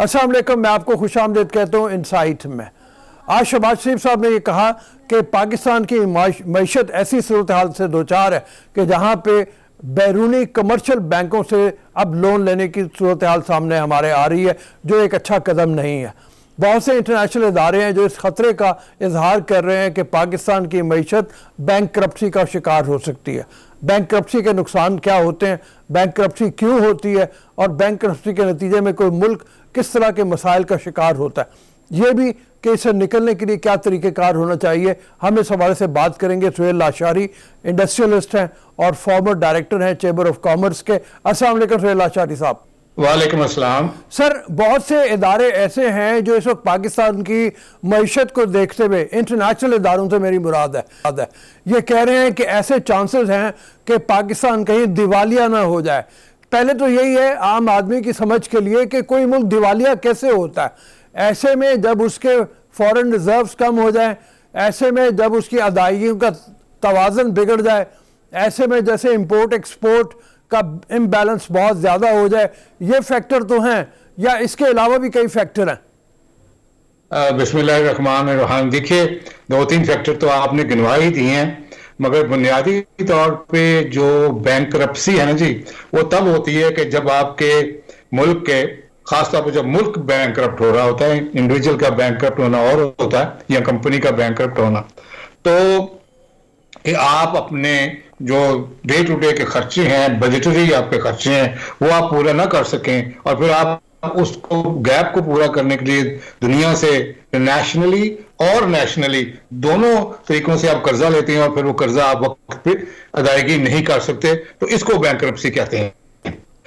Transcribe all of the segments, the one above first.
असलम मैं आपको खुश आमदेद कहता हूँ इनसाइट में। आज शबाज शरीफ साहब ने ये कहा कि पाकिस्तान की मीशत ऐसी सूरत हाल से दो चार है कि जहाँ पे बैरूनी कमर्शियल बैंकों से अब लोन लेने की सूरत हाल सामने हमारे आ रही है, जो एक अच्छा कदम नहीं है। बहुत से इंटरनेशनल इदारे हैं जो इस ख़तरे का इजहार कर रहे हैं कि पाकिस्तान की मीशत बैंक करप्सी का शिकार हो सकती है। बैंक के नुकसान क्या होते हैं बैंक क्यों होती है और बैंक के नतीजे में कोई मुल्क किस तरह के मसाइल का शिकार होता है। ये भी कि इसे निकलने के लिए क्या तरीक़ेकार होना चाहिए, हम इस हवाले से बात करेंगे। सुहेल लाशारी इंडस्ट्रियलिस्ट हैं और फॉर्मर डायरेक्टर हैं चैम्बर ऑफ़ कॉमर्स के। असल सुहेल लाशारी साहब। वालेकुम अस्सलाम। सर, बहुत से इदारे ऐसे हैं जो इस वक्त पाकिस्तान की मीशत को देखते हुए इंटरनेशनल इदारों से मेरी मुराद है ये कह रहे हैं कि ऐसे चांसेस हैं कि पाकिस्तान कहीं दिवालिया ना हो जाए। पहले तो यही है, आम आदमी की समझ के लिए कि कोई मुल्क दिवालिया कैसे होता है? ऐसे में जब उसके फॉरेन रिजर्व्स कम हो जाए, ऐसे में जब उसकी अदायगियों का तोज़न बिगड़ जाए, ऐसे में जैसे इम्पोर्ट एक्सपोर्ट का इम्बैलेंस बहुत ज़्यादा हो जाए, ये फैक्टर तो हैं, या इसके अलावा भी कई फैक्टर हैं? बिस्मिल्लाहमान देखिए दो तीन फैक्टर तो आपने गिनवा ही दिए हैं, मगर बुनियादी तौर पे जो बैंक है ना जी, वो तब होती है कि जब आपके मुल्क के, खासतौर पर जब मुल्क बैंक हो रहा होता है इंडिविजुअल का बैंक होना और होता है, या कंपनी का बैंक होना तो कि आप अपने जो डे टू डे के खर्चे हैं बजटरी आपके खर्चे हैं, वो आप पूरा ना कर सकें और फिर आप उसको गैप को पूरा करने के लिए दुनिया से नेशनली और नेशनली दोनों तरीकों से आप कर्जा लेते हैं और फिर वो कर्जा आप वक्त पे अदायगी नहीं कर सकते। तो इसको बैंक कहते हैं।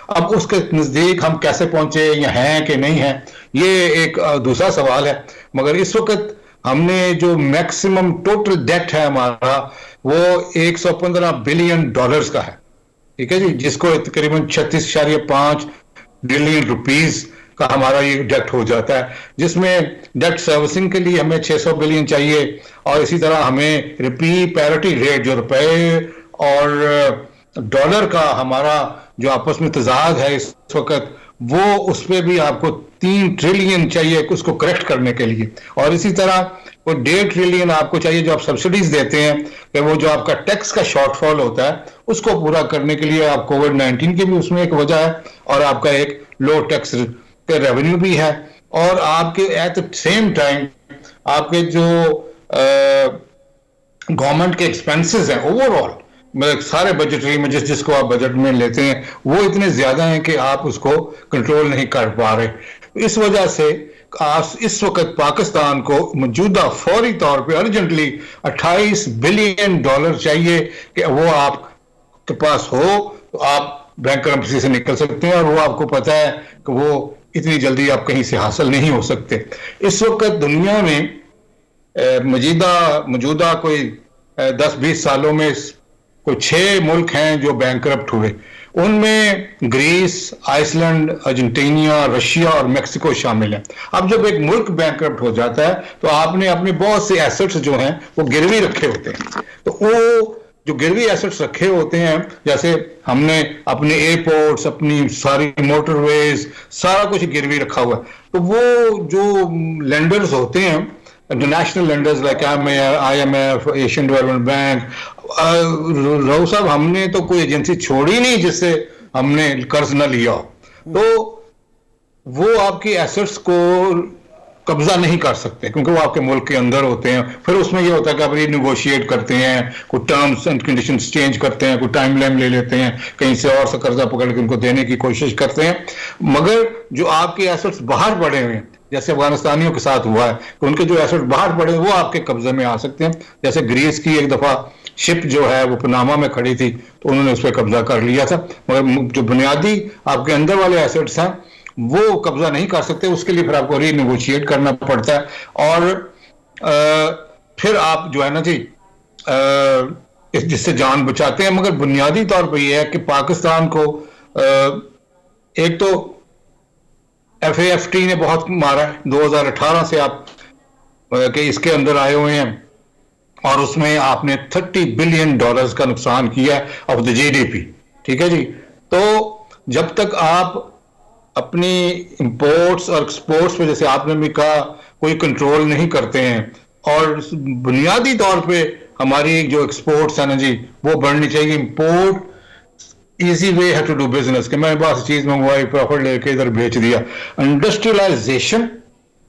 अब उसके नज़दीक हम कैसे पहुँचे या हैं कि नहीं है, ये एक दूसरा सवाल है। मगर इस वक्त हमने जो मैक्सिमम टोटल डेट है हमारा वो 115 बिलियन डॉलर्स का है। ठीक है जी? जिसको तकरीबन छत्तीस इशारिया बिलियन रुपीज़ का हमारा ये डेट हो जाता है, जिसमें डेट सर्विसिंग के लिए हमें 600 बिलियन चाहिए और इसी तरह हमें रिपी पैरिटी रेट जो रुपए और डॉलर का हमारा जो आपस में तजाद है इस वक्त, वो उस पर भी आपको तीन ट्रिलियन चाहिए उसको करेक्ट करने के लिए। और इसी तरह वो डेढ़ ट्रिलियन आपको चाहिए, जो आप सब्सिडीज देते हैं कि वो जो आपका टैक्स का शॉर्टफॉल होता है, उसको पूरा करने के लिए आप कोविड नाइन्टीन की भी उसमें एक वजह है, और आपका एक लो टैक्स का रेवेन्यू भी है। और आपके एट द सेम टाइम आपके जो गवर्नमेंट के एक्सपेंसेस हैं ओवरऑल मतलब सारे बजटरी में जिस, जिसको आप बजट में लेते हैं, वो इतने ज़्यादा हैं कि आप उसको कंट्रोल नहीं कर पा रहे। इस वजह से इस वक्त पाकिस्तान को मौजूदा फौरी तौर पे अर्जेंटली 28 बिलियन डॉलर चाहिए कि वो आपके पास हो तो आप बैंक से निकल सकते हैं और वो आपको पता है कि वो इतनी जल्दी आप कहीं से हासिल नहीं हो सकते। इस वक्त दुनिया में मौजूदा मौजूदा कोई दस बीस सालों में कोई छह मुल्क हैं जो बैंक हुए। उनमें ग्रीस, आइसलैंड, अर्जेंटीनिया, रशिया और मेक्सिको शामिल है। अब जब एक मुल्क बैंक हो जाता है तो आपने अपने बहुत से एसेट्स जो हैं, वो गिरवी रखे होते हैं। तो वो जो गिरवी एसेट्स रखे होते हैं, जैसे हमने अपने एयरपोर्ट्स अपनी सारी मोटरवेज सारा कुछ गिरवी रखा हुआ है। तो वो जो लेंडर्स होते हैं international lenders like I M F Asian Development Bank Rahu साहब, हमने तो कोई एजेंसी छोड़ी नहीं जिससे हमने कर्ज न लिया। तो वो आपकी एसेट्स को कब्जा नहीं कर सकते, क्योंकि वो आपके मुल्क के अंदर होते हैं। फिर उसमें ये होता है कि आप रीनिगोशिएट करते हैं कोई टर्म्स एंड कंडीशन चेंज करते हैं कोई टाइम लाइन ले लेते हैं, कहीं से और से कर्जा पकड़ के उनको देने की कोशिश करते हैं। मगर जो आपके एसेट्स बाहर पड़े हुए हैं, जैसे अफगानिस्तानियों के साथ हुआ है कि उनके जो एसेट बाहर पड़े वो आपके कब्जे में आ सकते हैं। जैसे ग्रीस की एक दफ़ा शिप जो है वो पनामा में खड़ी थी तो उन्होंने उस पर कब्जा कर लिया था। मगर जो बुनियादी आपके अंदर वाले एसेट्स हैं वो कब्जा नहीं कर सकते। उसके लिए फिर आपको रीनिगोशिएट करना पड़ता है। और आ, फिर आप जो है ना जी इस जिससे जान बचाते हैं। मगर बुनियादी तौर पर यह है कि पाकिस्तान को आ, एक तो एफ़ ने बहुत मारा है। 2018 से आप कि इसके अंदर आए हुए हैं। और उसमें आपने 30 बिलियन डॉलर्स का नुकसान किया ऑफ़ द जीडीपी ठीक है जी? तो जब तक आप अपनी इंपोर्ट्स और एक्सपोर्ट्स पे जैसे आपने भी कहा, कोई कंट्रोल नहीं करते हैं, और बुनियादी तौर पे हमारी जो एक्सपोर्ट्स है ना जी, वो बढ़नी चाहिए। इंपोर्ट इजी वे है टू डू बिज़नेस कि। मैं बस चीज़ मंगवाई प्रॉफिट लेके इधर बेच दिया। इंडस्ट्रियलाइजेशन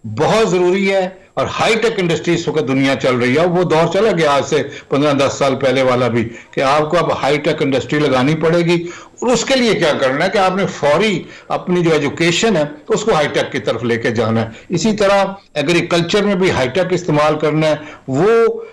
बहुत ज़रूरी है। और हाईटेक इंडस्ट्री इस वक्त दुनिया चल रही है। वो दौर चला गया आज से पंद्रह, दस साल पहले वाला भी कि आपको अब हाईटेक इंडस्ट्री लगानी पड़ेगी। और उसके लिए क्या करना है कि आपने फौरी अपनी जो एजुकेशन है, उसको हाईटेक की तरफ़ लेके जाना है। इसी तरह एग्रीकल्चर में भी हाईटेक इस्तेमाल करना है। वो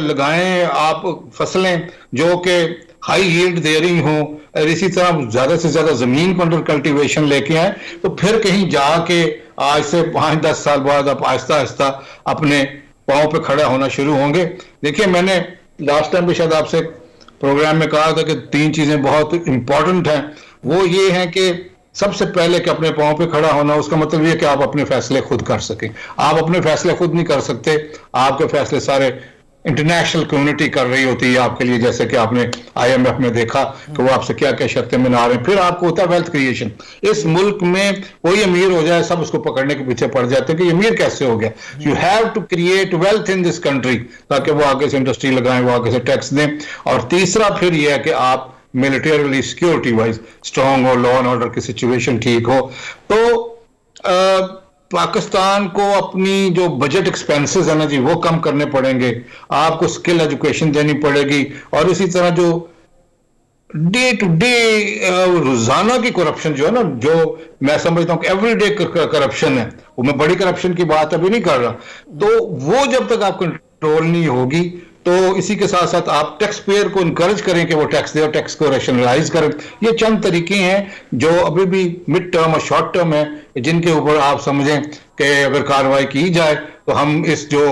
लगाएँ आप फ़सलें जो कि हाई यील्ड दे रही हो, और इसी तरह ज़्यादा से ज़्यादा ज़मीन पर अंडर कल्टिवेशन लेके आए तो फिर कहीं जाके आज से पाँच दस साल बाद आप आहिस्ता आहिस्ता अपने पाँव पे खड़ा होना शुरू होंगे। देखिए, मैंने लास्ट टाइम भी शायद आपसे प्रोग्राम में कहा था कि तीन चीज़ें बहुत इंपॉर्टेंट हैं। वो ये है कि सबसे पहले कि अपने पाँव पे खड़ा होना, उसका मतलब ये कि आप अपने फैसले खुद कर सकें। आप अपने फैसले खुद नहीं कर सकते। आपके फैसले सारे इंटरनेशनल कम्युनिटी कर रही होती है आपके लिए जैसे कि आपने आईएमएफ में देखा कि वो आपसे क्या क्या शर्तें मना रहे हैं। फिर आपको होता है वेल्थ क्रिएशन इस मुल्क में कोई अमीर हो जाए सब उसको पकड़ने के पीछे पड़ जाते हैं कि अमीर कैसे हो गया। You have to create wealth in this country ताकि वो आगे से इंडस्ट्री लगाएँ वो आगे से टैक्स दें। और तीसरा फिर यह है कि आप मिलिटरी सिक्योरिटी वाइज स्ट्रांग हो लॉ एंड ऑर्डर की सिचुएशन ठीक हो। तो आ, पाकिस्तान को अपनी जो बजट एक्सपेंसेस है ना जी, वो कम करने पड़ेंगे। आपको स्किल एजुकेशन देनी पड़ेगी। और इसी तरह जो डे टू डे रोज़ाना की करप्शन जो है ना, जो मैं समझता हूँ कि एवरीडे करप्शन है, वो मैं बड़ी करप्शन की बात अभी नहीं कर रहा। तो वो जब तक आप कंट्रोल नहीं होगी तो इसी के साथ साथ आप टैक्स पेयर को इनकरेज करें कि वो टैक्स दे और टैक्स को रेशनलाइज करें। ये चंद तरीके हैं जो अभी भी मिड टर्म और शॉर्ट टर्म है, जिनके ऊपर आप समझें कि अगर कार्रवाई की जाए तो हम इस जो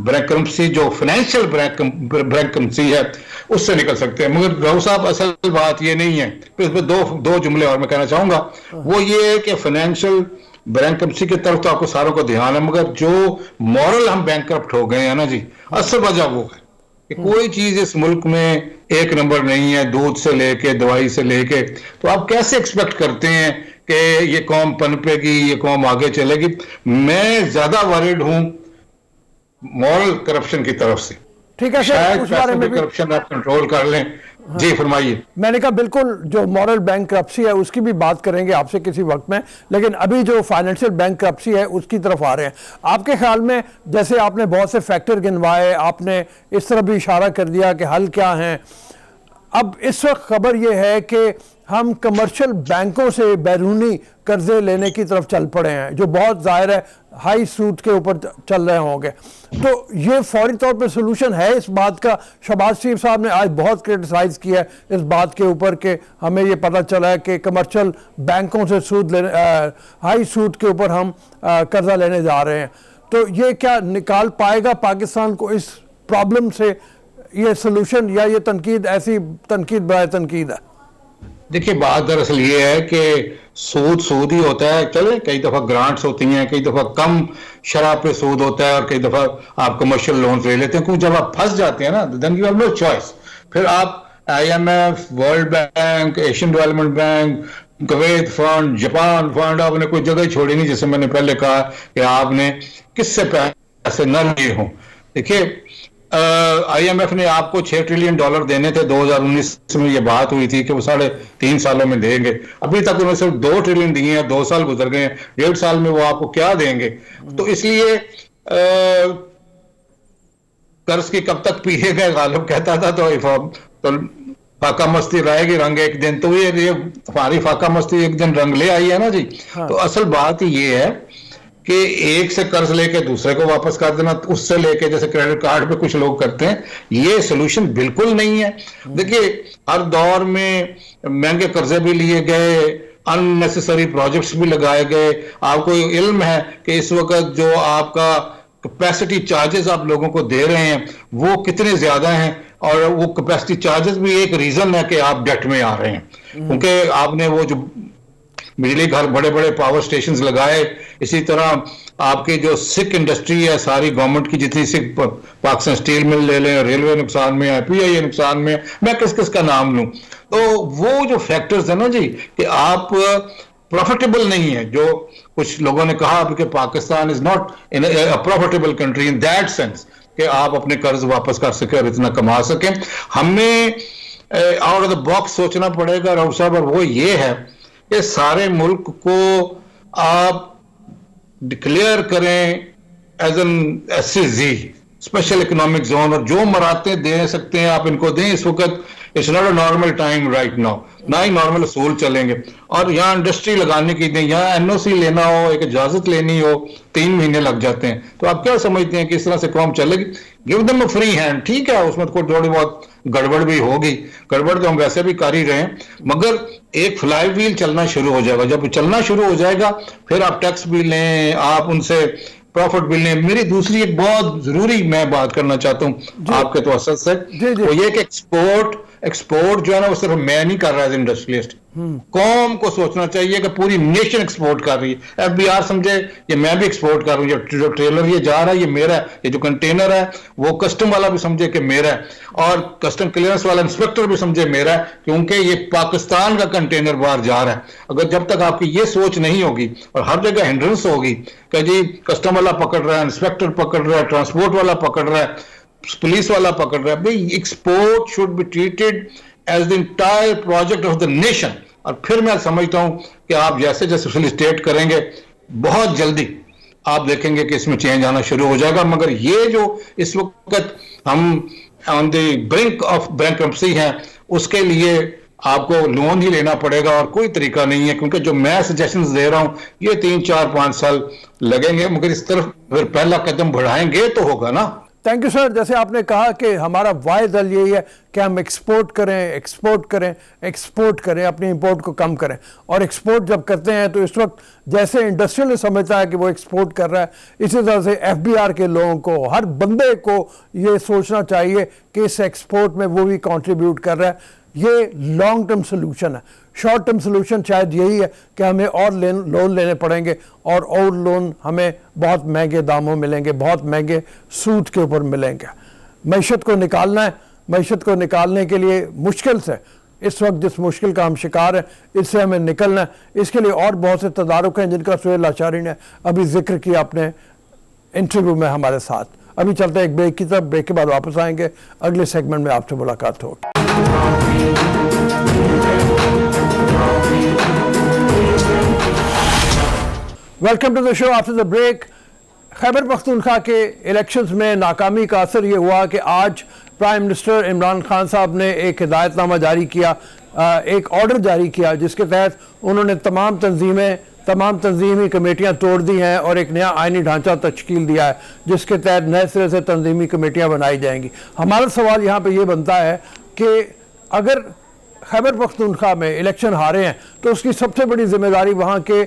ब्रैकम्सी जो फाइनेंशियल ब्रैकम्सी है, उससे निकल सकते हैं। मगर राहु साहब, असल बात ये नहीं है। फिर इसमें दो दो जुमले और मैं कहना चाहूँगा। वो ये है कि फाइनेंशियल बैंक्रप्सी की तरफ़ तो आपको सारों को ध्यान है, मगर जो मॉरल हम बैंक हो गए हैं ना जी, असल वजह वो है। कि कोई चीज़ इस मुल्क में एक नंबर नहीं है दूध से लेके दवाई से लेके। तो आप कैसे एक्सपेक्ट करते हैं कि ये कौम पनपेगी ये कौम आगे चलेगी? मैं ज़्यादा वरिड हूँ मॉरल करप्शन की तरफ़ से। ठीक है शायद करप्शन आप कंट्रोल कर लें। हाँ। जी फरमाइए मैंने कहा बिल्कुल जो मॉरल बैंक है उसकी भी बात करेंगे आपसे किसी वक्त में लेकिन अभी जो फाइनेंशियल बैंक है उसकी तरफ़ आ रहे हैं आपके ख्याल में जैसे आपने बहुत से फैक्टर गिनवाए आपने इस तरह भी इशारा कर दिया कि हल क्या हैं अब इस वक्त खबर यह है कि हम कमर्शियल बैंकों से बैरूनी कर्जे लेने की तरफ़ चल पड़े हैं जो बहुत ज़ाहिर है हाई सूद के ऊपर चल रहे होंगे। तो ये फौरी तौर पे सोल्यूशन है इस बात का। शबाज शरीफ साहब ने आज बहुत क्रिटिसाइज़ किया है इस बात के ऊपर कि हमें ये पता चला है कि कमर्शियल बैंकों से सूद लेने हाई सूद के ऊपर हम कर्जा लेने जा रहे हैं। तो ये क्या निकाल पाएगा पाकिस्तान को इस प्रॉब्लम से? ये सोल्यूशन या ये तनकीद, ऐसी तनकीद, बड़ा तनकीद है। देखिए, बात दरअसल ये है कि सूद सूद ही होता है चले कई दफ़ा ग्रांट्स होती हैं, कई दफ़ा कम शराब पे सूद होता है और कई दफ़ा आप कमर्शियल लोन ले लेते हैं। क्योंकि जब आप फंस जाते हैं ना then you have no choice फिर आप IMF World Bank Asian Development Bank Kuwait fund Japan fund आपने कोई जगह छोड़ी नहीं, जैसे मैंने पहले कहा कि आपने किससे पैसे न लिए हों। देखिए आईएमएफ ने आपको छह ट्रिलियन डॉलर देने थे। 2019 में ये बात हुई थी कि वो साढ़े तीन सालों में देंगे। अभी तक उन्होंने सिर्फ़ दो ट्रिलियन दिए हैं दो साल गुजर गए हैं। डेढ़ साल में वो आपको क्या देंगे? तो इसलिए कर्ज की कब तक पिएगा गालिब कहता था तो, तो फाका मस्ती रहेगी रंग एक दिन। तो ये ये हमारी फाका मस्ती एक दिन रंग ले आई है ना जी? हाँ। तो असल बात ये है कि एक से कर्ज लेके दूसरे को वापस कर देना उससे लेके जैसे क्रेडिट कार्ड पे कुछ लोग करते हैं ये सोल्यूशन बिल्कुल नहीं है। देखिए हर दौर में महँगे कर्जे भी लिए गए अननेसेसरी प्रोजेक्ट्स भी लगाए गए। आपको इल्म है कि इस वक्त जो आपका कैपेसिटी चार्जेस आप लोगों को दे रहे हैं वो कितने ज़्यादा हैं? और वो कैपेसिटी चार्जेस भी एक रीजन है कि आप डेट में आ रहे हैं। क्योंकि आपने वो जो बिजली घर बड़े बड़े पावर स्टेशन लगाए। इसी तरह आपकी जो सिख इंडस्ट्री है, सारी गवर्नमेंट की जितनी सिख पाकिस्तान स्टील मिल ले लें रेलवे नुकसान में है पीआईए नुकसान में, मैं किस किस का नाम लूँ? तो वो जो फैक्टर्स है ना जी, कि आप प्रॉफिटेबल नहीं है, जो कुछ लोगों ने कहा कि Pakistan is not in profitable country in that sense कि आप अपने कर्ज वापस कर सके और इतना कमा सके। हमें आउट ऑफ़ द बॉक्स सोचना पड़ेगा राउत साहब, और वो ये है कि सारे मुल्क को आप डिक्लेयर करें as an S G special economic zone और जो मराते दे सकते हैं, आप इनको दें इस वक्त it's not a normal time right now ना ही नॉर्मल असूल चलेंगे। और यहाँ इंडस्ट्री लगाने की यहाँ एनओसी लेना हो एक इजाज़त लेनी हो तीन महीने लग जाते हैं। तो आप क्या समझते हैं कि इस तरह से कौम चलेगी? Give them a free hand ठीक है उसमें कोई थोड़ी बहुत गड़बड़ भी होगी। गड़बड़ तो हम वैसे भी कर ही रहे हैं मगर एक फ्लाई व्हील चलना शुरू हो जाएगा। जब चलना शुरू हो जाएगा फिर आप टैक्स भी लें आप उनसे प्रॉफिट भी लें। मेरी दूसरी एक बहुत ज़रूरी मैं बात करना चाहता हूँ आपके तो असल से वो ये कि एक्सपोर्ट एक्सपोर्ट जो है ना वो सिर्फ़ मैं नहीं कर रहा है इंडस्ट्रियलिस्ट कौम को सोचना चाहिए कि पूरी नेशन एक्सपोर्ट कर रही है। एफ़ बी आर समझे ये मैं भी एक्सपोर्ट कर रहा हूँ जो ट्रेलर ये जा रहा है ये मेरा है ये जो कंटेनर है वो कस्टम वाला भी समझे कि मेरा है। और कस्टम क्लियरेंस वाला इंस्पेक्टर भी समझे मेरा है क्योंकि ये पाकिस्तान का कंटेनर बाहर जा रहा है। अगर जब तक आपकी ये सोच नहीं होगी और हर जगह हिंड्रेंस होगी कि जी कस्टम वाला पकड़ रहा है इंस्पेक्टर पकड़ रहा है ट्रांसपोर्ट वाला पकड़ रहा है पुलिस वाला पकड़ रहा है export should be treated as the entire project of the nation और फिर मैं समझता हूँ कि आप जैसे जैसे फैसिलिटेट करेंगे, बहुत जल्दी आप देखेंगे कि इसमें चेंज आना शुरू हो जाएगा। मगर ये जो इस वक्त हम on the brink of bank है, उसके लिए आपको लोन ही लेना पड़ेगा और कोई तरीका नहीं है, क्योंकि जो मैं सजेशंस दे रहा हूँ, ये तीन, चार, पाँच साल लगेंगे। मगर इस तरफ़ फिर पहला कदम बढ़ाएँगे तो होगा ना। थैंक यू सर जैसे आपने कहा कि हमारा वाय दल यही है कि हम एक्सपोर्ट करें एक्सपोर्ट करें एक्सपोर्ट करें, अपनी इंपोर्ट को कम करें। और एक्सपोर्ट जब करते हैं तो इस वक्त जैसे इंडस्ट्रियल समझता है कि वो एक्सपोर्ट कर रहा है, इसी तरह से एफबीआर के लोगों को, हर बंदे को ये सोचना चाहिए कि इस एक्सपोर्ट में वो भी कॉन्ट्रीब्यूट कर रहा है। ये लॉन्ग टर्म सोल्यूशन है। शॉर्ट टर्म सोल्यूशन शायद यही है कि हमें और लेन लोन लेने पड़ेंगे और और लोन हमें बहुत महँगे दामों मिलेंगे, बहुत महँगे सूद के ऊपर मिलेंगे। मीशत को निकालना है। मीशत को निकालने के लिए मुश्किल से, इस वक्त जिस मुश्किल का हम शिकार हैं, इससे हमें निकलना है। इसके लिए और बहुत से तदारुक हैं जिनका सुहेल आचार्य ने अभी ज़िक्र किया अपने इंटरव्यू में हमारे साथ। अभी चलते हैं एक ब्रेक की तरफ़। ब्रेक के बाद वापस आएँगे। अगले सेगमेंट में आपसे मुलाकात होगी। Welcome to the show after the break Khyber Pakhtunkhwa के इलेक्शंस में नाकामी का असर ये हुआ कि आज प्राइम मिनिस्टर इमरान खान साहब ने एक हिदायतनामा जारी किया एक ऑर्डर जारी किया, जिसके तहत उन्होंने तमाम तंजीमें, तमाम तंजीमी कमेटियाँ तोड़ दी हैं और एक नया आइनी ढांचा तश्कील दिया है, जिसके तहत नए सिरे से तंजीमी कमेटियाँ बनाई जाएँगी। हमारा सवाल यहाँ पे ये बनता है कि अगर खैबर पख्तूनख्वा में इलेक्शन हारे हैं तो उसकी सबसे बड़ी ज़िम्मेदारी वहाँ के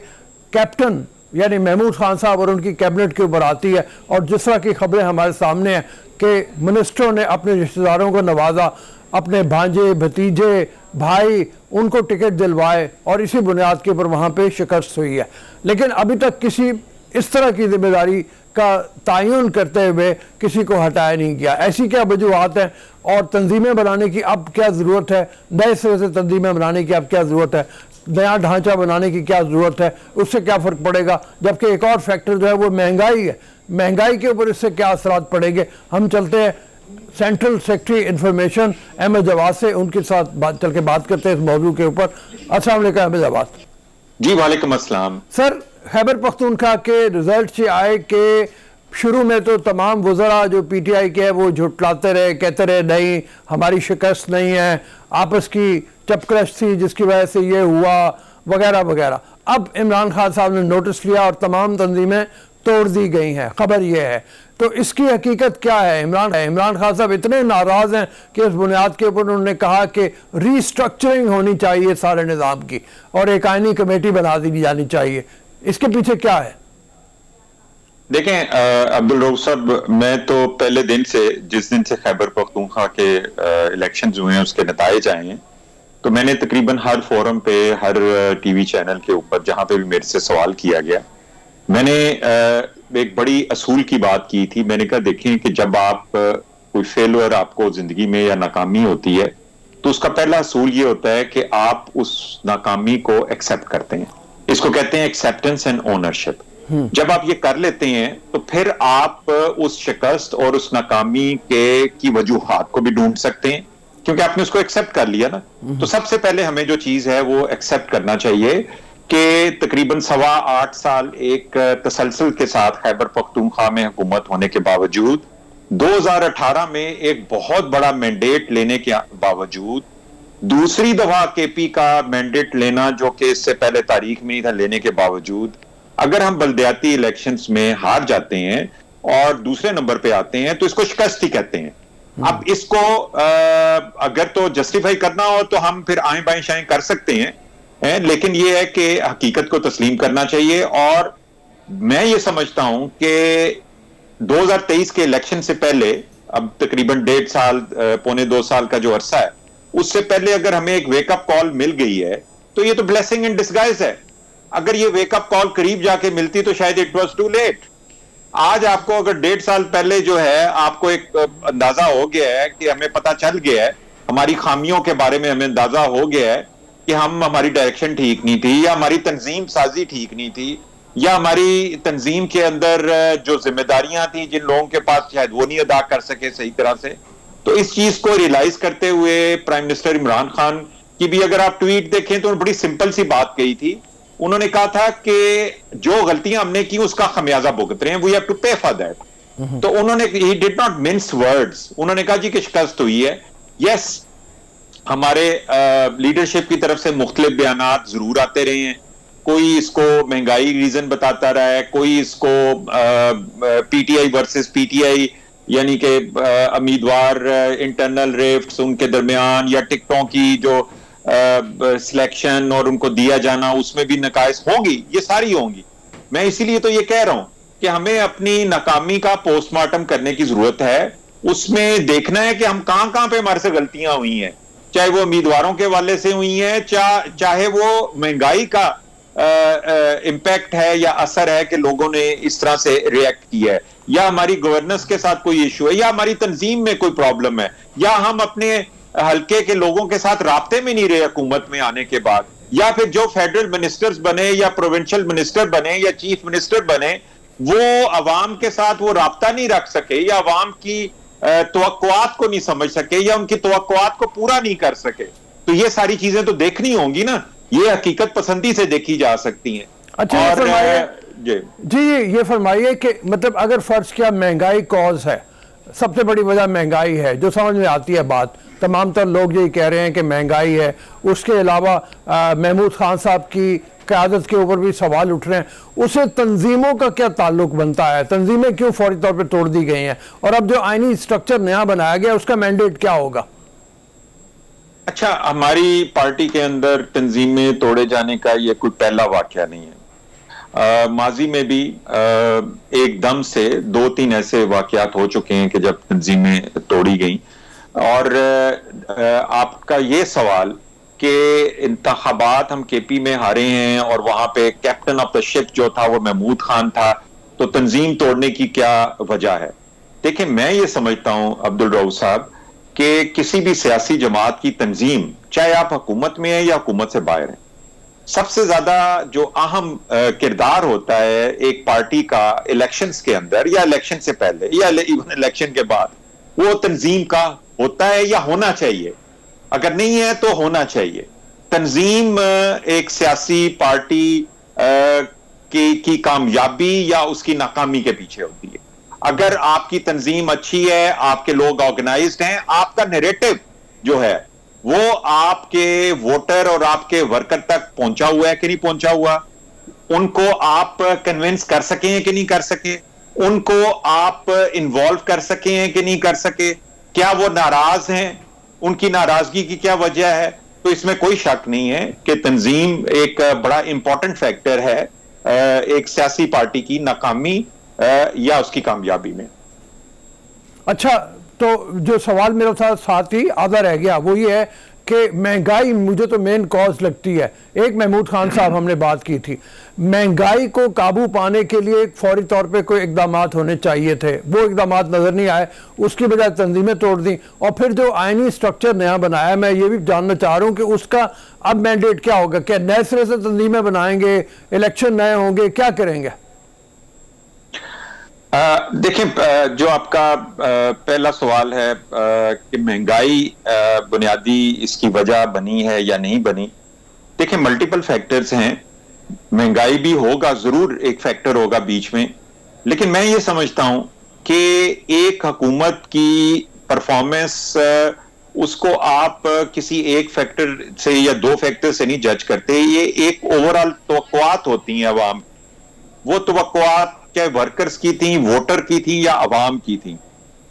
कैप्टन यानी महमूद खान साहब और उनकी कैबिनेट के ऊपर आती है और जिस तरह की खबरें हमारे सामने हैं कि मिनिस्टरों ने अपने रिश्तेदारों को नवाजा, अपने भांजे, भतीजे, भाई, उनको टिकट दिलवाए और इसी बुनियाद के ऊपर वहाँ पे शिकस्त हुई है। लेकिन अभी तक किसी इस तरह की ज़िम्मेदारी का तयन करते हुए किसी को हटाया नहीं गया। ऐसी क्या वजूहत हैं और तंजीमें बनाने की अब क्या ज़रूरत है? नए सिरे से तंजीमें बनाने की अब क्या ज़रूरत है? नया ढांचा बनाने की क्या ज़रूरत है? उससे क्या फ़र्क पड़ेगा? जबकि एक और फैक्टर जो है वो महँगाई है। महँगाई के ऊपर इससे क्या असरा पड़ेंगे? हम चलते हैं central secretary information Ahmed Jawad से। उनके साथ बात चल के बात करते हैं इस मौजू के ऊपर। अस्सलाम वालेकुम अहमद जवाद जी वालेकुम अस्सलाम। सर खैबर पख्तूनखा के रिज़ल्ट ये आए कि शुरू में तो तमाम वज़रा जो पी टी आई के है वो झुटलाते रहे कहते रहे नहीं हमारी शिकस्त नहीं है। आपस की चपकरश थी, जिसकी वजह से ये हुआ, वगैरह वगैरह। अब इमरान खान साहब ने नोटिस लिया और तमाम तंजीमें तोड़ दी गई हैं। खबर यह है। तो इसकी हकीकत क्या है? इमरान इमरान खान साहब इतने नाराज़ हैं कि इस बुनियाद के ऊपर उन्होंने कहा कि रीस्ट्रक्चरिंग होनी चाहिए सारे निज़ाम की और एक आइनी कमेटी बना दी जानी चाहिए। इसके पीछे क्या है? देखें अब्दुल रऊफ साहब, मैं तो पहले दिन से, जिस दिन से खैबर पख्तूनख्वा के इलेक्शन हुए हैं, उसके नतज आए हैं। तो मैंने तकरीबन हर फोरम पे हर टीवी चैनल के ऊपर जहाँ पे भी मेरे से सवाल किया गया मैंने एक बड़ी असूल की बात की थी। मैंने कहा देखें कि जब आप कोई फेलर आपको ज़िंदगी में या नाकामी होती है तो उसका पहला असूल ये होता है कि आप उस नाकामी को एक्सेप्ट करते हैं। इसको कहते हैं एक्सेप्टेंस एंड ओनरशिप जब आप ये कर लेते हैं तो फिर आप उस शिकस्त और उस नाकामी के की वजूहत को भी ढूंढ सकते हैं। क्योंकि आपने उसको एक्सेप्ट कर लिया ना। तो सबसे पहले हमें जो चीज़ है वो एक्सेप्ट करना चाहिए कि तकरीबन सवा आठ साल एक तसलसल के साथ खैबर पख्तूनख्वा में हुकूमत होने के बावजूद 2018 में एक बहुत बड़ा मैंडेट लेने के बावजूद दूसरी दफ़ा केपी का मैंडेट लेना जो कि इससे पहले तारीख में ही था लेने के बावजूद अगर हम बलदियाती इलेक्शंस में हार जाते हैं और दूसरे नंबर पे आते हैं तो इसको शिकस्त ही कहते हैं। अब इसको आ, अगर तो जस्टिफाई करना हो तो हम फिर आए बाएँ शाएँ कर सकते हैं है, लेकिन ये है कि हकीकत को तस्लीम करना चाहिए और मैं ये समझता हूँ कि 2023 के इलेक्शन से पहले अब तकरीबन डेढ़ साल पौने दो साल का जो अरसा है उससे पहले अगर हमें एक वेकअप कॉल मिल गई है तो ये तो ब्लेसिंग इन डिस्गाइज है। अगर ये वेकअप कॉल करीब जाके मिलती तो शायद इट वॉज़ टू लेट आज आपको अगर डेढ़ साल पहले जो है, आपको एक अंदाज़ा हो गया है कि हमें पता चल गया है, हमारी खामियों के बारे में हमें अंदाज़ा हो गया है कि हम, हमारी डायरेक्शन ठीक नहीं थी या हमारी तंजीम साजी ठीक नहीं थी या हमारी तंजीम के अंदर जो जिम्मेदारियाँ थी जिन लोगों के पास शायद वो नहीं अदा कर सके सही तरह से। तो इस चीज़ को रियलाइज़ करते हुए प्राइम मिनिस्टर इमरान खान की भी अगर आप ट्वीट देखें तो बड़ी सिंपल सी बात कही थी उन्होंने कहा था कि जो गलतियाँ हमने की उसका खमियाजा भुगत रहे हैं। We have to pay for that तो उन्होंने ही डिड नॉट मिन्स वर्ड्स उन्होंने कहा जी कि शिकस्त हुई है। यस हमारे लीडरशिप की तरफ़ से मुख्तलिफ़ बयान ज़रूर आते रहे हैं। कोई इसको महँगाई रीजन बताता रहा है कोई इसको पीटीआई वर्सेस पीटीआई यानी कि उम्मीदवार इंटरनल रिफ्ट उनके दरमियान या टिकटों की जो सिलेक्शन और उनको दिया जाना उसमें भी नकायस होंगी ये सारी होंगी। मैं इसीलिए तो ये कह रहा हूँ कि हमें अपनी नाकामी का पोस्टमार्टम करने की ज़रूरत है। उसमें देखना है कि हम कहाँ कहाँ पे हमारे से गलतियाँ हुई हैं। चाहे वो उम्मीदवारों के वाले से हुई है चा, चाहे वो महँगाई का इम्पैक्ट है या असर है कि लोगों ने इस तरह से रिएक्ट किया है। या हमारी गवर्नेंस के साथ कोई इशू है या हमारी तंजीम में कोई प्रॉब्लम है या हम अपने हल्के के लोगों के साथ रबते में नहीं रहे हुकूमत में आने के बाद। या फिर जो फेडरल मिनिस्टर्स बने या प्रोविंशियल मिनिस्टर बने या चीफ मिनिस्टर बने वो अवाम के साथ वो रबता नहीं रख सके या अवाम की तो को नहीं समझ सके या उनकी तो को पूरा नहीं कर सके। तो ये सारी चीज़ें तो देखनी होंगी ना। ये हकीकत पसंदी से देखी जा सकती हैं। अच्छा और जी। जी ये फरमाइए कि मतलब अगर फ़र्ज़ क्या महँगाई कॉज है सबसे बड़ी वजह महँगाई है। जो समझ में आती है बात तमाम तर लोग यही कह रहे हैं कि महँगाई है। उसके अलावा महमूद खान साहब की क्यादत के ऊपर भी सवाल उठ रहे हैं। उसे तंजीमों का क्या ताल्लुक बनता है? तंजीमें क्यों फौरी तौर पर तोड़ दी गई हैं? और अब जो आइनी स्ट्रक्चर नया बनाया गया, उसका मैंडेट क्या होगा? अच्छा हमारी पार्टी के अंदर तंजीमें तोड़े जाने का यह कोई पहला वाक्य नहीं है। माजी में भी आ, एक दम से दो तीन ऐसे वाकयात हो चुके हैं कि जब तंजीमें तोड़ी गई। और आपका ये सवाल कि इंतबात हम के पी में हारे हैं और वहाँ पे कैप्टन ऑफ़ द शिप जो था वो महमूद खान था तो तंजीम तोड़ने की क्या वजह है? देखिए मैं ये समझता हूँ अब्दुल रऊ साहब कि किसी भी सियासी जमात की तंजीम चाहे आप हुकूमत में हैं या हुकूमत से बाहर हैं सबसे ज़्यादा जो अहम किरदार होता है एक पार्टी का इलेक्शंस के अंदर या इलेक्शन से पहले या इवन इलेक्शन के बाद वो तंजीम का होता है या होना चाहिए? अगर नहीं है तो होना चाहिए। तंजीम एक सियासी पार्टी की, की कामयाबी या उसकी नाकामी के पीछे होती है। अगर आपकी तंजीम अच्छी है आपके लोग ऑर्गेनाइज्ड हैं आपका नेरेटिव जो है वो आपके वोटर और आपके वर्कर तक पहुँचा हुआ है कि नहीं पहुँचा हुआ? उनको आप कन्विंस कर सके हैं कि नहीं कर सके? उनको आप इन्वॉल्व कर सके हैं कि नहीं कर सके? क्या वो नाराज़ हैं? उनकी नाराज़गी की क्या वजह है? तो इसमें कोई शक नहीं है कि तंजीम एक बड़ा इंपॉर्टेंट फैक्टर है एक सियासी पार्टी की नाकामी या उसकी कामयाबी में। अच्छा तो जो सवाल मेरे साथ साथ ही आधा रह गया, वो ये है कि महँगाई मुझे तो मेन कॉज लगती है। एक महमूद खान साहब हमने बात की थी। महँगाई को काबू पाने के लिए फौरी तौर पे कोई इकदाम होने चाहिए थे। वो इकदाम नज़र नहीं आए। उसकी बजाय तंजीमें तोड़ दी। और फिर जो आइनी स्ट्रक्चर नया बनाया, मैं ये भी जानना चाह रहा हूँ कि उसका अब मैंडेट क्या होगा? क्या नए सिरे से तंजीमें बनाएँगे? इलेक्शन नए होंगे? क्या करेंगे? देखें जो आपका पहला सवाल है कि महँगाई बुनियादी इसकी वजह बनी है या नहीं बनी? देखें मल्टीपल फैक्टर्स हैं। महँगाई भी होगा, ज़रूर एक फैक्टर होगा बीच में। लेकिन मैं ये समझता हूँ कि एक हुकूमत की परफॉर्मेंस उसको आप किसी एक फैक्टर से या दो फैक्टर से नहीं जज करते। ये एक ओवरऑल तो होती हैं अवाम वो तो चाहे वर्कर्स की थी वोटर की थी या अवाम की थी?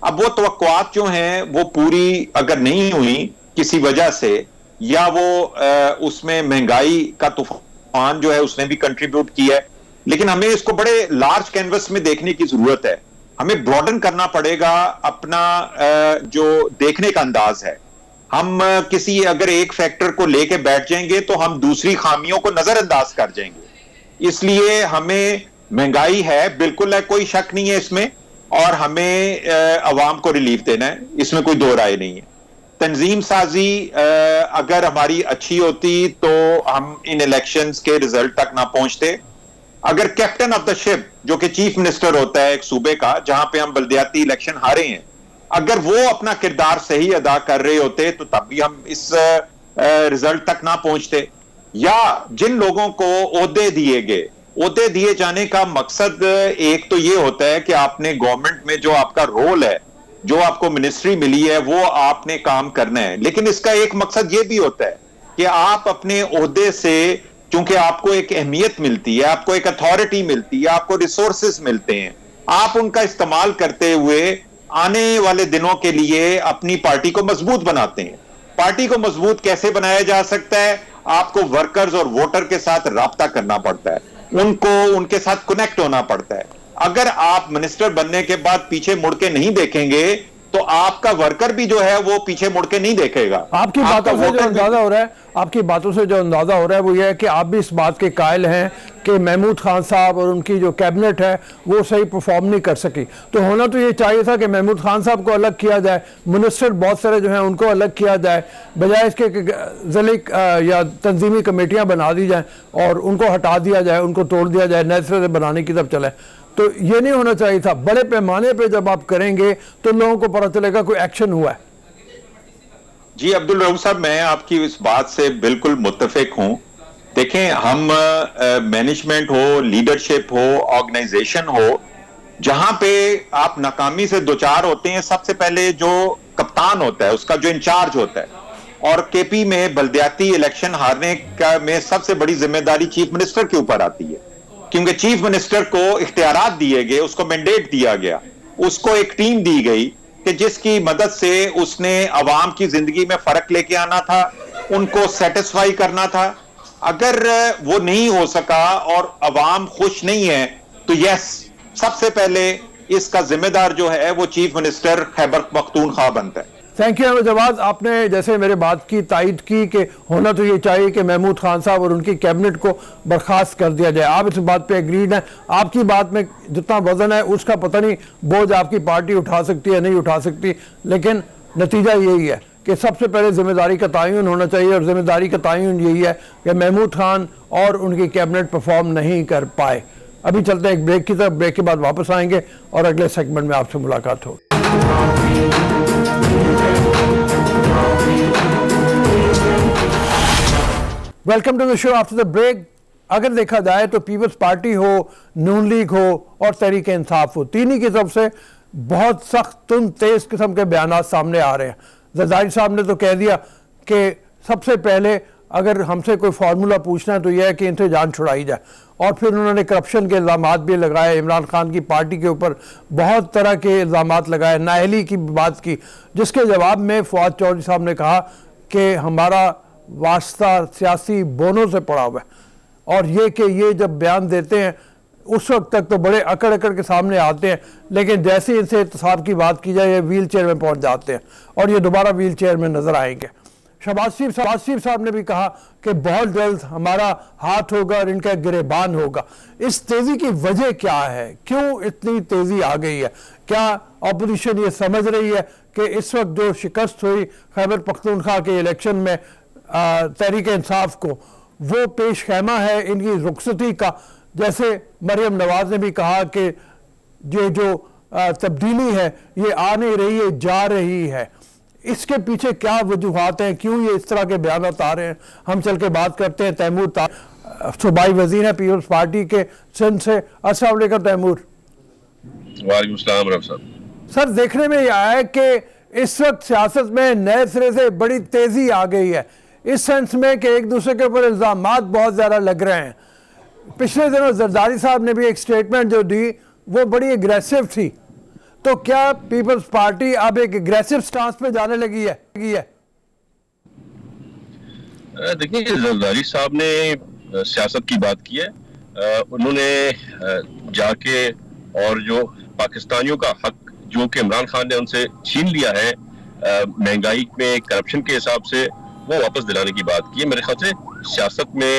अब वो तो जो हैं, वो पूरी अगर नहीं हुई किसी वजह से, या वो उसमें महँगाई का तूफ़ान जो है, उसने भी कंट्रीब्यूट किया है, लेकिन हमें इसको बड़े लार्ज कैनवस में देखने की ज़रूरत है। हमें ब्रॉडन करना पड़ेगा अपना जो देखने का अंदाज है। हम किसी अगर एक फैक्टर को लेके बैठ जाएँगे तो हम दूसरी खामियों को नजरअंदाज कर जाएँगे। इसलिए हमें महँगाई है, बिल्कुल है, कोई शक नहीं है इसमें। और हमें अवाम को रिलीफ देना है। इसमें कोई दो राय नहीं है। तंजीम साजी अगर हमारी अच्छी होती तो हम इन इलेक्शंस के रिज़ल्ट तक ना पहुँचते। अगर कैप्टन ऑफ़ द शिप जो कि चीफ मिनिस्टर होता है एक सूबे का, जहाँ पे हम बल्दियाती इलेक्शन हारे हैं, अगर वो अपना किरदार सही अदा कर रहे होते तो तब भी हम इस रिज़ल्ट तक ना पहुँचते। या जिन लोगों को ओहदे दिए गए ओहदे दिए जाने का मकसद, एक तो ये होता है कि आपने गवर्नमेंट में जो आपका रोल है, जो आपको मिनिस्ट्री मिली है, वो आपने काम करना है। लेकिन इसका एक मकसद ये भी होता है कि आप अपने ओहदे से क्योंकि आपको एक अहमियत मिलती है, आपको एक अथॉरिटी मिलती है, आपको रिसोर्सेस मिलते हैं, आप उनका इस्तेमाल करते हुए आने वाले दिनों के लिए अपनी पार्टी को मज़बूत बनाते हैं। पार्टी को मज़बूत कैसे बनाया जा सकता है? आपको वर्कर्स और वोटर के साथ रबता करना पड़ता है। उनको, उनके साथ कनेक्ट होना पड़ता है। अगर आप मिनिस्टर बनने के बाद पीछे मुड़ के नहीं देखेंगे तो आपका वर्कर भी जो है वो पीछे मुड़ के नहीं देखेगा। आपकी बातों से जो अंदाज़ा हो रहा है आपकी बातों से जो अंदाज़ा हो रहा है वो ये है कि आप भी इस बात के कायल हैं कि महमूद खान साहब और उनकी जो कैबिनेट है वो सही परफॉर्म नहीं कर सकी। तो होना तो ये चाहिए था कि महमूद खान साहब को अलग किया जाए मिनिस्टर बहुत सारे जो हैं उनको अलग किया जाए बजाय इसके जलिक या तंजीमी कमेटियाँ बना दी जाएँ और उनको हटा दिया जाए उनको तोड़ दिया जाए नए से बनाने की तरफ़ चले। तो ये नहीं होना चाहिए था। बड़े पैमाने पे जब आप करेंगे तो लोगों को पता चलेगा कोई एक्शन हुआ है। जी, अब्दुल रहू साहब, मैं आपकी इस बात से बिल्कुल मुतफिक हूँ। देखें, हम मैनेजमेंट हो लीडरशिप हो ऑर्गेनाइजेशन हो, जहाँ पे आप नाकामी से दो चार होते हैं, सबसे पहले जो कप्तान होता है, उसका जो इंचार्ज होता है। और केपी में बलदियाती इलेक्शन हारने का में सबसे बड़ी ज़िम्मेदारी चीफ मिनिस्टर के ऊपर आती है। क्योंकि चीफ मिनिस्टर को इख्तियार दिए गए, उसको मैंडेट दिया गया। उसको एक टीम दी गई कि जिसकी मदद से उसने अवाम की ज़िंदगी में फ़र्क लेके आना था, उनको सेटिस्फाई करना था। अगर वो नहीं हो सका और अवाम खुश नहीं है तो यस सबसे पहले इसका जिम्मेदार जो है, वो चीफ मिनिस्टर खैबर पख्तूनख्वा बनता है। थैंक यू अहमद आपने जैसे मेरे बात की, तायद की कि होना तो ये चाहिए कि महमूद खान साहब और उनकी कैबिनेट को बर्खास्त कर दिया जाए। आप इस बात पे एग्रीड हैं। आपकी बात में जितना वज़न है, उसका पता नहीं बोझ आपकी पार्टी उठा सकती है, नहीं उठा सकती। लेकिन नतीजा यही है कि सबसे पहले ज़िम्मेदारी का तयन होना चाहिए और ज़िम्मेदारी का तयन यही है कि महमूद खान और उनकी कैबिनेट परफॉर्म नहीं कर पाए। अभी चलते हैं एक ब्रेक की तरफ़। ब्रेक के बाद वापस आएँगे और अगले सेगमेंट में आपसे मुलाकात होगी। Welcome to the show after the break अगर देखा जाए तो पीपल्स पार्टी हो नून लीग हो और तहरीक इंसाफ हो, तीन ही की तरफ़ से बहुत सख्त तुम तेज किस्म के बयान सामने आ रहे हैं। जरदारी साहब ने तो कह दिया कि सबसे पहले अगर हमसे कोई फार्मूला पूछना है तो यह है कि इनसे जान छुड़ाई जाए। और फिर उन्होंने करप्शन के इल्ज़ाम भी लगाए, इमरान खान की पार्टी के ऊपर बहुत तरह के इल्ज़ाम लगाए, नाहली की बात की, जिसके जवाब में फवाद चौधरी साहब ने कहा कि हमारा वास्ता सियासी बोनों से पड़ा हुआ है। और ये कि ये जब बयान देते हैं, उस वक्त तक तो बड़े अकड़ अकड़ के सामने आते हैं, लेकिन जैसे इनसे इतसाब की बात की जाए, ये व्हील चेयर में पहुँच जाते हैं और ये दोबारा व्हील चेयर में नज़र आएँगे। शबाज शरीफ शबाज शरीफ साहब ने भी कहा कि बहुत जल्द हमारा हाथ होगा और इनका गिरेबान होगा। इस तेज़ी की वजह क्या है? क्यों इतनी तेज़ी आ गई है? क्या अपोजिशन ये समझ रही है कि इस वक्त जो शिकस्त हुई, खैबर पख्तूनख्वा के इलेक्शन में तहरीक इंसाफ को वो पेश खैमा है इनकी रुखसती का। जैसे मरियम नवाज़ ने भी कहा कि ये जो तब्दीली है ये आ नहीं रही है जा रही है। इसके पीछे क्या वजूहत हैं? क्यों ये इस तरह के बयान आ रहे हैं? हम चल के बात करते हैं तैमूर सूबाई वज़ीर है पीपल्स पार्टी के सिंध से। असलम तैमूर। सर देखने में यह आया कि इस वक्त सियासत में नए सिरे से बड़ी तेज़ी आ गई है। इस सेंस में कि एक दूसरे के ऊपर इल्ज़ाम बहुत ज़्यादा लग रहे हैं। पिछले दिनों जरदारी साहब ने भी एक स्टेटमेंट जो दी, वो बड़ी एग्रेसिव थी। तो क्या पीपल्स पार्टी अब एक एग्रेसिव स्टांस पे जाने लगी है? लगी है। देखिए, जरदारी साहब ने सियासत की बात की है। उन्होंने जाके और जो पाकिस्तानियों का हक, जो कि इमरान खान ने उनसे छीन लिया है महँगाई में करप्शन के हिसाब से वो वापस दिलाने की बात की। है मेरे ख्याल से सियासत में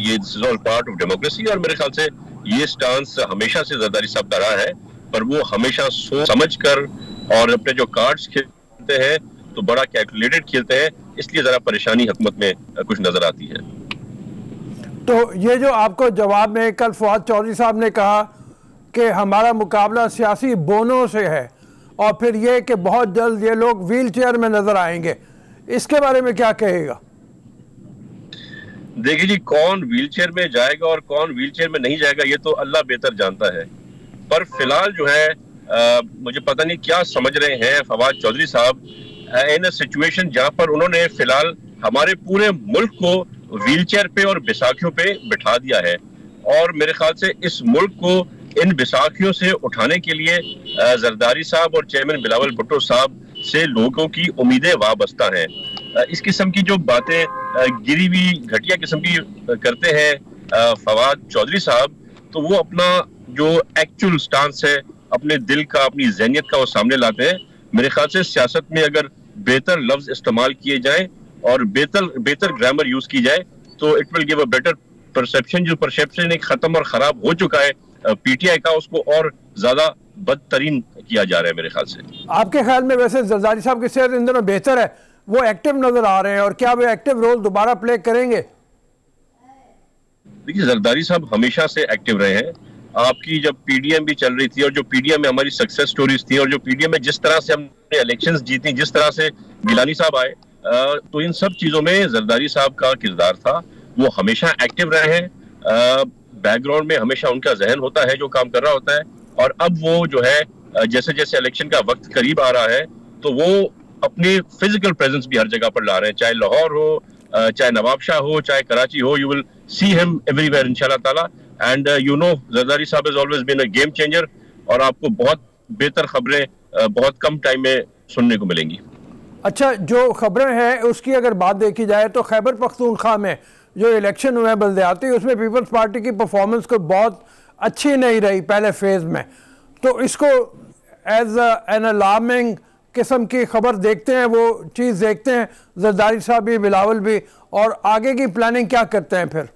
ये ऑल पार्ट ऑफ़ डेमोक्रेसी और मेरे ख्याल से ये स्टांस हमेशा से जरदारी साहब का रहा है, पर वो हमेशा सोच समझ कर और अपने जो कार्ड्स खेलते हैं तो बड़ा कैलकुलेटेड खेलते हैं, इसलिए जरा परेशानी हकूमत में कुछ नज़र आती है। तो ये जो आपको जवाब में कल फवाद चौधरी साहब ने कहा कि हमारा मुकाबला सियासी बोनों से है और फिर ये कि बहुत जल्द ये लोग व्हील में नज़र आएँगे। इसके बारे में क्या कहेगा? देखिए जी कौन व्हीलचेयर में जाएगा और कौन व्हीलचेयर में नहीं जाएगा ये तो अल्लाह बेहतर जानता है। पर फ़िलहाल जो है आ, मुझे पता नहीं क्या समझ रहे हैं फवाद चौधरी साहब इन सिचुएशन जहाँ पर उन्होंने फ़िलहाल हमारे पूरे मुल्क को व्हीलचेयर पे और बैसाखियों पे बिठा दिया है। और मेरे ख्याल से इस मुल्क को इन बैसाखियों से उठाने के लिए जरदारी साहब और चेयरमैन बिलावल भुट्टो साहब से लोगों की उम्मीदें वाबस्ता हैं। इस किस्म की जो बातें गिरी हुई, घटिया किस्म की करते हैं फवाद चौधरी साहब तो वो अपना जो एक्चुअल स्टांस है, अपने दिल का, अपनी जहनीत का वो सामने लाते हैं। मेरे ख्याल से सियासत में अगर बेहतर लफ्ज इस्तेमाल किए जाए और बेहतर बेहतर ग्रामर यूज़ की जाए तो it will give a better perception जो परसेप्शन एक खत्म और खराब हो चुका है पीटीआई का, उसको और ज़्यादा बदतरीन किया जा रहा है मेरे ख्याल से। आपके ख्याल में वैसे जरदारी साहब की सेहत इन दिनों बेहतर है? वो एक्टिव नज़र आ रहे हैं और क्या वो एक्टिव रोल दोबारा प्ले करेंगे? देखिए जरदारी साहब हमेशा से एक्टिव रहे हैं। आपकी जब पीडीएम भी चल रही थी और जो पीडीएम में हमारी सक्सेस स्टोरीज थी और जो पीडीएम में जिस तरह से हमने इलेक्शंस जीती जिस तरह से गिलानी साहब आए तो इन सब चीज़ों में जरदारी साहब का किरदार था। वो हमेशा एक्टिव रहे हैं। बैकग्राउंड में हमेशा उनका जहन होता है जो काम कर रहा होता है। और अब वो जो है जैसे जैसे इलेक्शन का वक्त करीब आ रहा है तो वो अपनी फ़िज़िकल प्रेजेंस भी हर जगह पर ला रहे हैं। चाहे लाहौर हो चाहे नवाबशाह हो, चाहे कराची हो you will see him everywhere इंशाल्लाह ताला। एंड यू नो जरदारी साहब is always been a game changer और आपको बहुत बेहतर खबरें बहुत कम टाइम में सुनने को मिलेंगी। अच्छा जो खबरें हैं, उसकी अगर बात देखी जाए तो खैबर पख्तूनख्वा में जो इलेक्शन हुए बल्दियाती उसमें पीपल्स पार्टी की परफॉर्मेंस को बहुत अच्छी नहीं रही पहले फ़ेज़ में। तो इसको एज एन अलार्मिंग किस्म की खबर देखते हैं वो चीज़ देखते हैं। जरदारी साहब भी बिलावल भी और आगे की प्लानिंग क्या करते हैं फिर?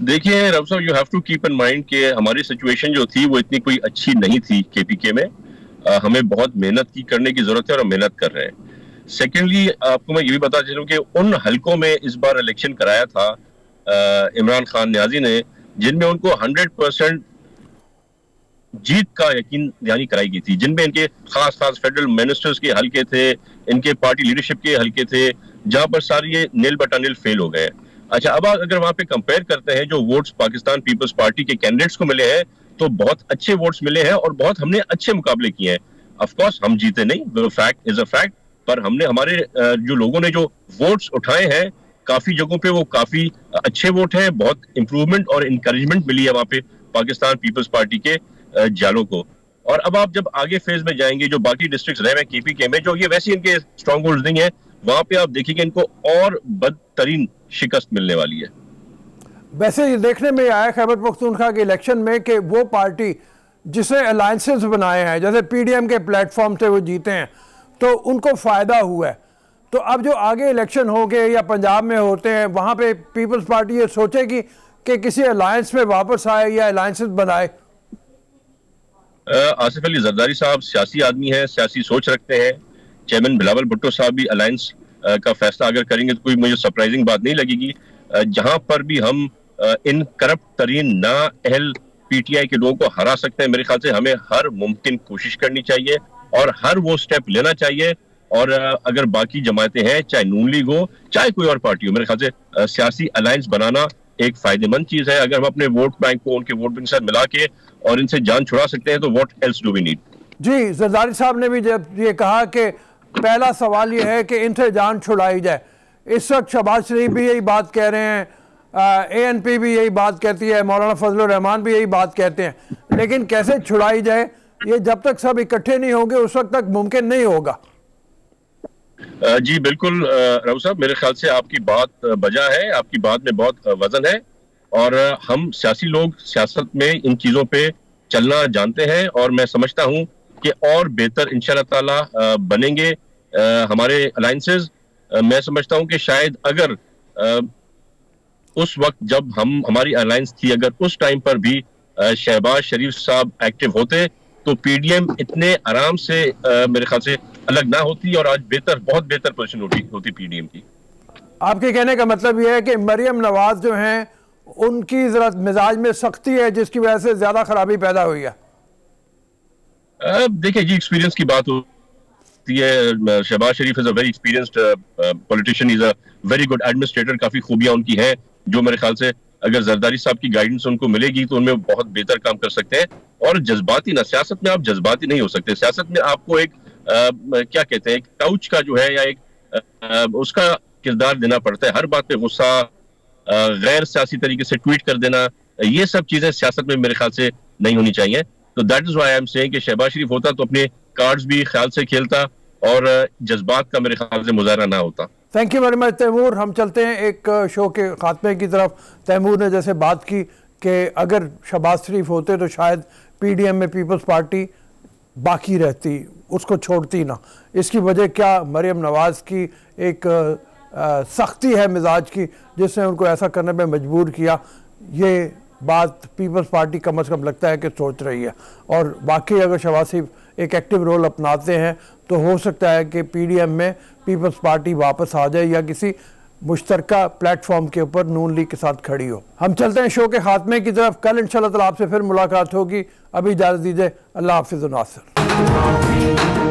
देखिए रब साहब you have to keep in mind कि हमारी सिचुएशन जो थी वो इतनी कोई अच्छी नहीं थी केपीके में। आ, हमें बहुत मेहनत की करने की ज़रूरत है और मेहनत कर रहे हैं। सेकेंडली आपको मैं ये भी बता चलूँ कि उन हलकों में इस बार इलेक्शन कराया था इमरान खान न्याजी ने। जिनमें उनको हंड्रेड परसेंट जीत का यकीन, यानी कराई गई थी, जिनमें इनके खास खास फेडरल मिनिस्टर्स के हल्के थे, इनके पार्टी लीडरशिप के हल्के थे, जहाँ पर सारे ये नील बटा नील फेल हो गए। अच्छा अब अगर वहाँ पे कंपेयर करते हैं जो वोट्स पाकिस्तान पीपल्स पार्टी के कैंडिडेट्स को मिले हैं तो बहुत अच्छे वोट्स मिले हैं और बहुत हमने अच्छे मुकाबले किए हैं। ऑफकोर्स हम जीते नहीं फैक्ट इज़ अ फैक्ट पर हमने हमारे जो लोगों ने जो वोट्स उठाए हैं काफ़ी जगहों पे वो काफ़ी अच्छे वोट हैं, बहुत इंप्रूवमेंट और इंकरेजमेंट मिली है वहाँ पे पाकिस्तान पीपल्स पार्टी के जालों को। और अब आप जब आगे फ़ेज़ में जाएँगे, जो बाकी डिस्ट्रिक्ट रहे हैं केपी के में जो ये वैसे इनके स्ट्रॉन्ग होल्ड नहीं है, वहाँ पे आप देखेंगे इनको और बदतरीन शिकस्त मिलने वाली है। वैसे ये देखने में आया खैबर पख्तूनखा के इलेक्शन में कि वो पार्टी जिसे अलायंसेस बनाए हैं, जैसे पीडीएम के प्लेटफॉर्म से वो जीते हैं तो उनको फ़ायदा हुआ है। तो अब जो आगे इलेक्शन हो गए या पंजाब में होते हैं, वहाँ पे पीपल्स पार्टी ये सोचेगी कि किसी अलायंस में वापस आए या अलायंसेस बनाए। आसिफ अली जरदारी साहब सियासी आदमी है, सियासी सोच रखते हैं। चेयरमैन बिलावल भुट्टो साहब भी अलायंस का फैसला अगर करेंगे तो कोई मुझे सरप्राइजिंग बात नहीं लगेगी। जहाँ पर भी हम इन करप्ट तरीन ना अहल पीटीआई के लोगों को हरा सकते हैं, मेरे ख्याल से हमें हर मुमकिन कोशिश करनी चाहिए और हर वो स्टेप लेना चाहिए और अगर बाकी जमातें हैं, चाहे नून लीग हो, चाहे कोई और पार्टी हो, मेरे ख्याल से सियासी अलायंस बनाना एक फ़ायदेमंद चीज़ है। अगर हम अपने वोट बैंक को, उनके वोट बैंक के मिला के और इनसे जान छुड़ा सकते हैं तो what else do we need जी जरदारी साहब ने भी जब ये कहा कि पहला सवाल ये है कि इनसे जान छुड़ाई जाए। इस वक्त शबाज शरीफ भी यही बात कह रहे हैं ए एन पी भी यही बात कहती है, मौलाना फजल रहमान भी यही बात कहते हैं। लेकिन कैसे छुड़ाई जाए, ये जब तक सब इकट्ठे नहीं होंगे, उस वक्त तक मुमकिन नहीं होगा। जी, बिल्कुल राव साहब, मेरे ख्याल से आपकी बात बजा है, आपकी बात में बहुत वज़न है और हम सियासी लोग सियासत में इन चीज़ों पे चलना जानते हैं और मैं समझता हूँ कि और बेहतर इंशाल्लाह ताला बनेंगे हमारे अलायंसेस मैं समझता हूँ कि शायद अगर उस वक्त जब हम, हमारी अलायंस थी, अगर उस टाइम पर भी शहबाज शरीफ साहब एक्टिव होते तो पीडीएम इतने आराम से मेरे ख्याल से अलग ना होती और आज बेहतर बहुत बेहतर पोजिशन होती होती पीडीएम की। आपके कहने का मतलब यह है कि मरियम नवाज़ जो हैं उनकी जरा मिजाज में सख्ती है जिसकी वजह से ज़्यादा खराबी पैदा हुई है। देखिए जी एक्सपीरियंस की बात होती है। Shahbaz Sharif is a very experienced politician is a very good administrator काफ़ी खूबियाँ उनकी हैं जो मेरे ख्याल से अगर जरदारी साहब की गाइडेंस उनको मिलेगी तो उनमें बहुत बेहतर काम कर सकते हैं। और जज्बाती ना सियासत में आप जज्बाती नहीं हो सकते। सियासत में आपको एक क्या कहते हैं एक टाउच का जो है या एक आ, उसका किरदार देना पड़ता है। हर बात पे गुस्सा गैर सियासी तरीके से ट्वीट कर देना ये सब चीज़ें सियासत में मेरे ख्याल से नहीं होनी चाहिए। तो that is why I am saying कि शहबाज शरीफ होता तो अपने कार्ड्स भी ख्याल से खेलता और जज्बात का मेरे ख्याल से मुजाहरा ना होता। Thank you very much Taimur हम चलते हैं एक शो के खात्मे की तरफ़। तैमूर ने जैसे बात की कि अगर शहबाज शरीफ होते तो शायद पीडीएम में पीपल्स पार्टी बाकी रहती, उसको छोड़ती ना। इसकी वजह क्या मरियम नवाज़ की एक सख्ती है मिजाज की, जिसने उनको ऐसा करने में मजबूर किया? ये बात पीपल्स पार्टी कम अज़ कम लगता है कि सोच रही है। और बाकी अगर शरीफ एक एक्टिव रोल अपनाते हैं तो हो सकता है कि पीडीएम में पीपल्स पार्टी वापस आ जाए या किसी मुश्तरका प्लेटफॉर्म के ऊपर नून लीग के साथ खड़ी हो। हम चलते हैं शो के खात्मे की तरफ़। कल इंशाल्लाह आपसे फिर मुलाकात होगी। अभी इजाज़त दीजिए। अल्लाह हाफिज़ नासर।